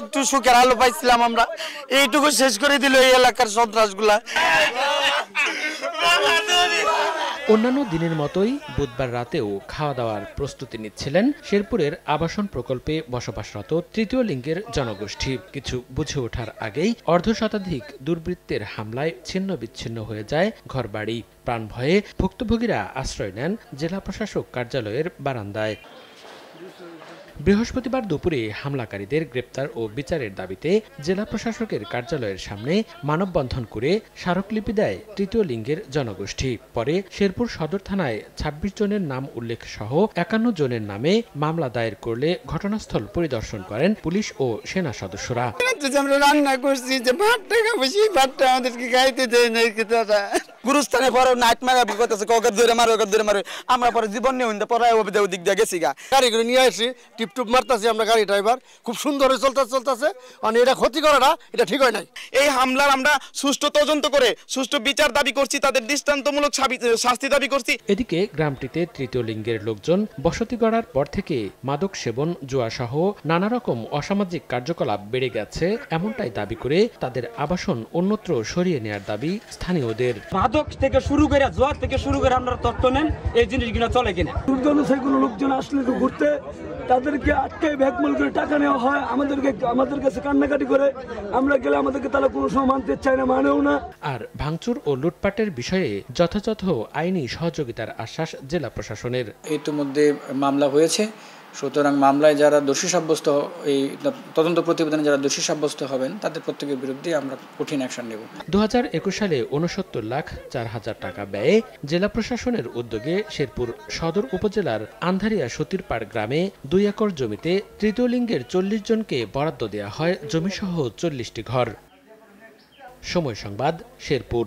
একটু সুখের আলো পাইছিলাম আমরা। এইটুকু শেষ করে দিল এই এলাকার সন্ত্রাসগুলা। অন্যান্য দিনের মতোই বুধবার রাতেও খাওয়া দাওয়ার প্রস্তুতি নিচ্ছিলেন শেরপুরের আবাসন প্রকল্পে বসবাসরত তৃতীয় লিঙ্গের জনগোষ্ঠী। কিছু বুঝে ওঠার আগেই অর্ধ শতাধিক দুর্বৃত্তের হামলায় ছিন্ন বিচ্ছিন্ন হয়ে যায় ঘরবাড়ি। প্রাণ ভয়ে ভুক্তভোগীরা আশ্রয় নেন জেলা প্রশাসক কার্যালয়ের বারান্দায়। বৃহস্পতিবার দুপুরে হামলাকারীদের গ্রেপ্তার ও বিচারের দাবিতে জেলা প্রশাসকের কার্যালয়ের সামনে মানববন্ধন করে স্মারকলিপি দেয় তৃতীয় লিঙ্গের জনগোষ্ঠী। পরে শেরপুর সদর থানায় ২৬ জনের নাম উল্লেখ সহ একান্ন জনের নামে মামলা দায়ের করলে ঘটনাস্থল পরিদর্শন করেন পুলিশ ও সেনা সদস্যরা। রান্না করছি, যে ভাতটা খাব সেই ভাতটা আমাদেরকে খাইতে দেয় নাই গুরুস্থানে পরে নাইট মারা করতেছে ককে ধরে মারো ওকে ধরে মারো। আমরা পরে জীবন নিয়ে হইতে পরে ওদিক ওদিক দিয়ে গেছি গা। গাড়ি করে নিয়ে আসি টিপটুপ মারতাছি আমরা গাড়ি ড্রাইভার খুব সুন্দর চলতে চলতেছে মানে এটা ক্ষতি করাটা এটা ঠিক হয় নাই। এই হামলার আমরা সুষ্ঠু তদন্ত করে সুষ্ঠু বিচার দাবি করছি তাদের দৃষ্টান্তমূলক শাস্তি দাবি করছি। এদিকে গ্রামটিতে তৃতীয় লিঙ্গের লোকজন বসতি গড়ার পর থেকে মাদক সেবন জুয়াসহ নানা রকম অসামাজিক কার্যকলাপ বেড়ে গেছে এমনটাই দাবি করে তাদের আবাসন অন্যত্র সরিয়ে নেয়ার দাবি স্থানীয়দের। মাদক থেকে শুরু করে জোয়ার থেকে শুরু করে আপনারা তথ্য নেন এই জিনিসগুলো চলে কিনা। দুর্জন সেগুলো লোকজন আসলে তো ঘুরতে তাদেরকে আটকে ব্যাকমল করে টাকা নেওয়া হয় আমাদেরকে আমাদের কাছে কান্নাকাটি করে আমরা গেলে আমাদেরকে তারা কোনো সময় মানতে চায় না মানেও না। আর ভাঙচুর ও লুটপাটের বিষয়ে যথাযথ আইনি সহযোগিতার আশ্বাস জেলা প্রশাসনের। ইতিমধ্যে মামলা হয়েছে সুতরাং মামলায় যারা দোষী সাব্যস্ত, এই তদন্ত প্রতিবেদনে যারা দোষী সাব্যস্ত হবেন, তাদের প্রত্যেকের বিরুদ্ধে আমরা কঠিন অ্যাকশন নেব। দু হাজার একুশ সালে উনসত্তর লাখ চার হাজার টাকা ব্যয়ে জেলা প্রশাসনের উদ্যোগে শেরপুর সদর উপজেলার আন্ধারিয়া সতীরপাড় গ্রামে দুই একর জমিতে তৃতীয় লিঙ্গের চল্লিশ জনকে বরাদ্দ দেওয়া হয়, জমিসহ চল্লিশটি ঘর। সময় সংবাদ, শেরপুর।